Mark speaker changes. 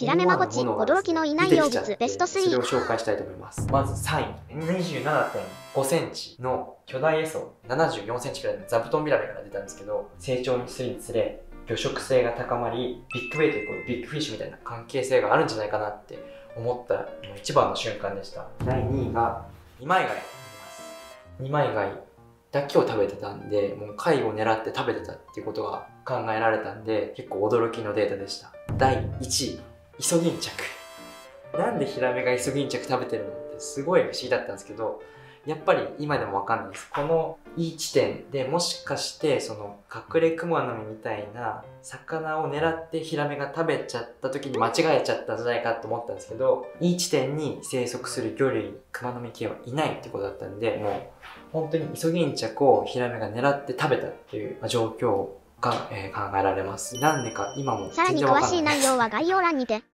Speaker 1: ヒラメマゴチ驚きの胃内容物ベスト
Speaker 2: それを
Speaker 1: 3
Speaker 2: 紹介したいと思います。まず3位。27.5センチの巨大エソ74センチくらいの座布団ビラメから出たんですけど成長にするにつれ魚食性が高まり big bait big fish みたいな関係性があるんじゃないかなって思った一番の瞬間でした。第2位が二枚貝二枚貝だけを食べてたんでもう貝を狙って食べてたっていうことが考えられたんで結構驚きのデータでした。第1位イソギンチャクなんでヒラメがイソギンチャク食べてるのってすごい不思議だったんですけどやっぱり今でもわかんないです。このいい地点でもしかしてその隠れクマノミみたいな魚を狙ってヒラメが食べちゃった時に間違えちゃったんじゃないかと思ったんですけどいい地点に生息する魚類クマノミ系はいないってことだったんでもう本当にイソギンチャクをヒラメが狙って食べたっていう状況が、えー考えられます。なんでか今も
Speaker 1: さらに詳しい
Speaker 2: 全然わかんない
Speaker 1: 内容は概要欄にて。